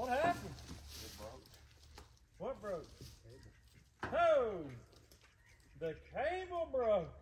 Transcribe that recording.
What happened? It broke. What broke? Cable. Oh, the cable broke.